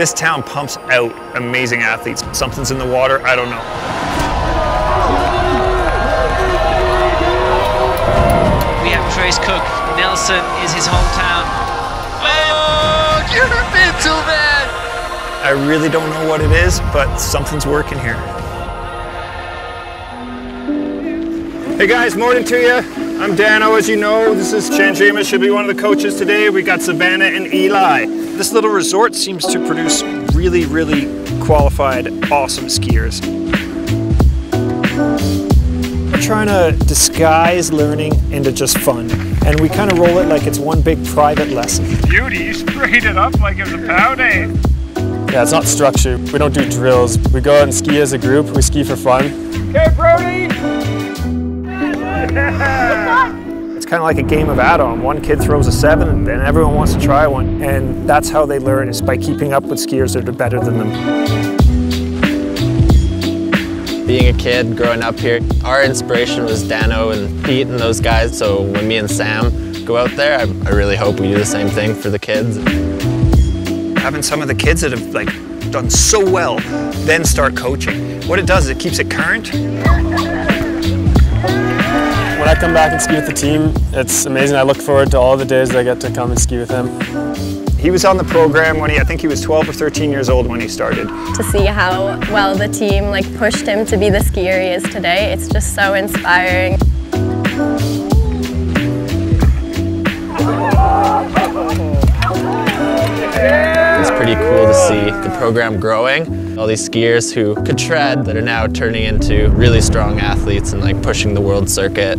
This town pumps out amazing athletes. Something's in the water, I don't know. We have Trace Cooke. Nelson is his hometown. Oh, you're a mental, man! I really don't know what it is, but something's working here. Hey guys, morning to you. I'm Dano, as you know. This is Chanjima, should be one of the coaches today. We got Savannah and Eli. This little resort seems to produce really, really qualified, awesome skiers. We're trying to disguise learning into just fun, and we kind of roll it like it's one big private lesson. Beauty, you sprayed it up like it was a pound eh? Yeah, it's not structured. We don't do drills. We go out and ski as a group. We ski for fun. Okay, Brody! It's kind of like a game of add-on. One kid throws a seven and then everyone wants to try one. And that's how they learn is by keeping up with skiers that are better than them. Being a kid growing up here, our inspiration was Dano and Pete and those guys. So when me and Sam go out there, I, I really hope we do the same thing for the kids. Having some of the kids that have like done so well, then start coaching. What it does is it keeps it current. When I come back and ski with the team, it's amazing. I look forward to all the days that I get to come and ski with him. He was on the program when he, I think he was 12 or 13 years old when he started. to see how well the team like pushed him to be the skier he is today. It's just so inspiring. It's pretty cool to see the program growing. All these skiers who could tread that are now turning into really strong athletes and like pushing the world circuit.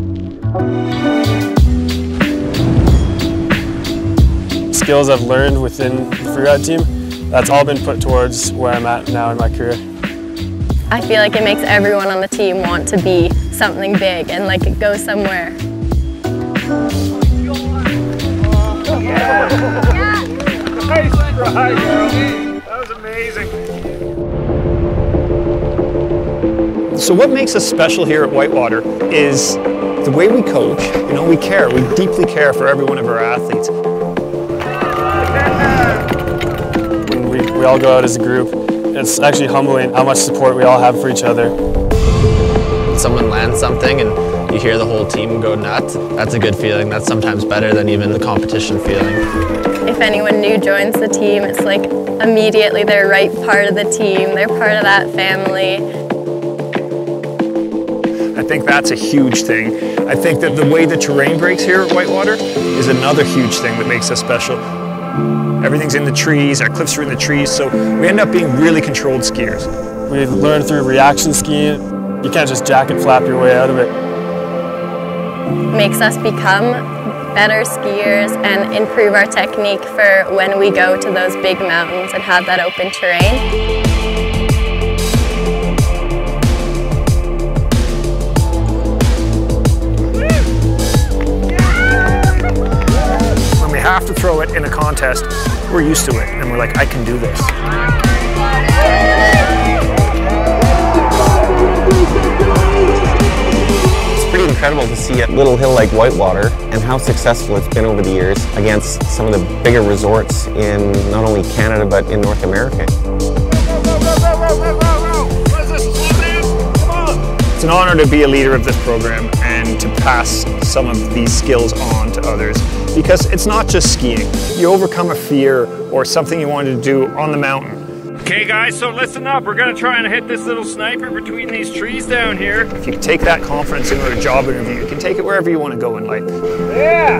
Skills I've learned within the freeride team, that's all been put towards where I'm at now in my career. I feel like it makes everyone on the team want to be something big and like go somewhere. Nice try. That was amazing. So what makes us special here at Whitewater is the way we coach. You know, we care. We deeply care for every one of our athletes. When we, we all go out as a group, it's actually humbling how much support we all have for each other. When someone lands something and you hear the whole team go nuts, that's a good feeling. That's sometimes better than even the competition feeling. If anyone new joins the team, it's like immediately they're right part of the team. They're part of that family. I think that's a huge thing. I think that the way the terrain breaks here at Whitewater is another huge thing that makes us special. Everything's in the trees, our cliffs are in the trees, so we end up being really controlled skiers. We learn through reaction skiing. You can't just jacket flap your way out of it. Makes us become better skiers and improve our technique for when we go to those big mountains and have that open terrain. When we have to throw it in a contest, we're used to it, and we're like, I can do this. Incredible to see a little hill like Whitewater and how successful it's been over the years against some of the bigger resorts in not only Canada but in North America. It's an honor to be a leader of this program and to pass some of these skills on to others because it's not just skiing. You overcome a fear or something you wanted to do on the mountain. Okay, guys, so listen up. We're gonna try and hit this little sniper between these trees down here. If you take that confidence into a job interview, you can take it wherever you want to go in life. Yeah!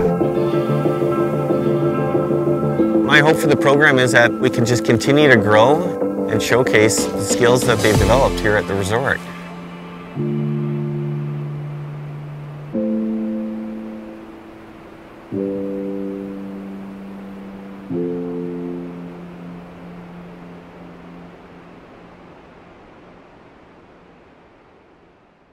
My hope for the program is that we can just continue to grow and showcase the skills that they've developed here at the resort.